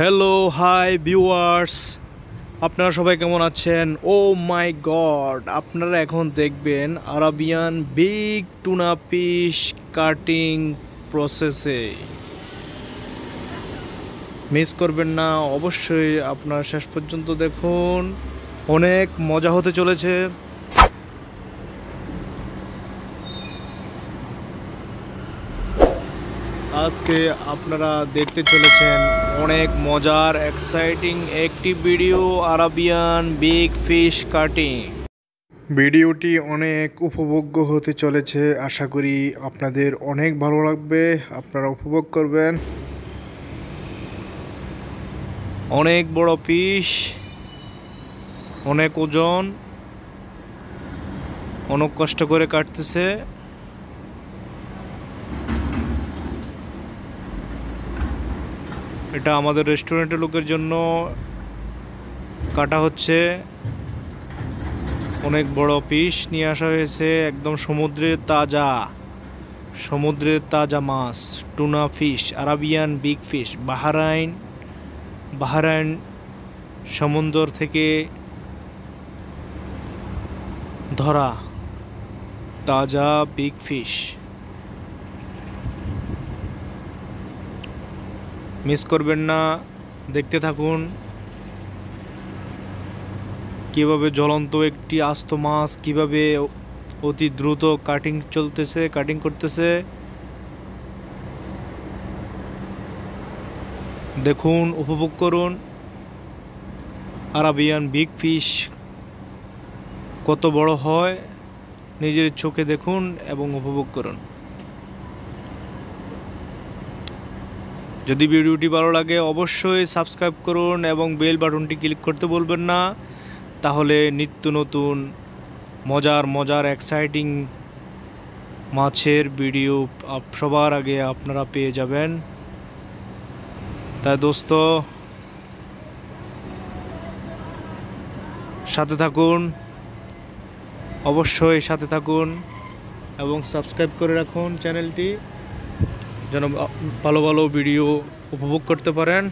Hello hi viewers আপনারা সবাই কেমন আছেন? ও মাই গড আপনারা এখন দেখবেন Arabian big tuna fish cutting প্রসেসে মিস করবেন না, অবশ্যই আপনারা শেষ পর্যন্ত দেখুন। অনেক মজা হতে চলেছে। আজকে আপনারা দেখতে চলেছেন অনেক মজার এক্সাইটিং একটি video Arabian big fish cutting ভিডিওটি অনেক উপভোগ্য হতে চলেছে আশা করি আপনাদের অনেক ভালো লাগবে আপনারা উপভোগ করবেন। অনেক বড় ফিশ অনেক ওজন অনেক কষ্ট করে কাটতেছে। এটা আমাদের রেস্টুরেন্টের লোকের জন্য কাটা হচ্ছে। অনেক বড় পিস নিয়ে আসা হয়েছে একদম সমুদ্রের তাজা সমুদ্রের তাজা মাছ, tuna fish, Arabian big fish, Bahrain Bahrain সমুদ্র থেকে ধরা তাজা বিগ ফিশ। মিস করবেন না। দেখতে থাকুন। কীভাবে জ্বলন্ত একটি আস্ত মাছ, কীভাবে অতি দ্রুত কাটিং চলতেছে কাটিং করতেছে। দেখুন, উপভোগ করুন। আরাবিয়ান বিগ ফিশ কত বড় হয়, নিজের চোখে দেখুন এবং উপভোগ করুন। যদি ভিডিওটি ভালো লাগে, অবশ্যই সাবস্ক্রাইব করুন এবং বেল বাটনটি ক্লিক করতে বলবেন না। তাহলে নিত্য নতুন, মজার মজার এক্সাইটিং মাছের ভিডিও সবার আগে আপনারা পেয়ে যাবেন। তাই দোস্ত, সাথে থাকুন, অবশ্যই সাথে থাকুন এবং সাবস্ক্রাইব করে রাখুন চ্যানেলটি। যেন ভালো ভালো ভিডিও উপভোগ করতে পারেন।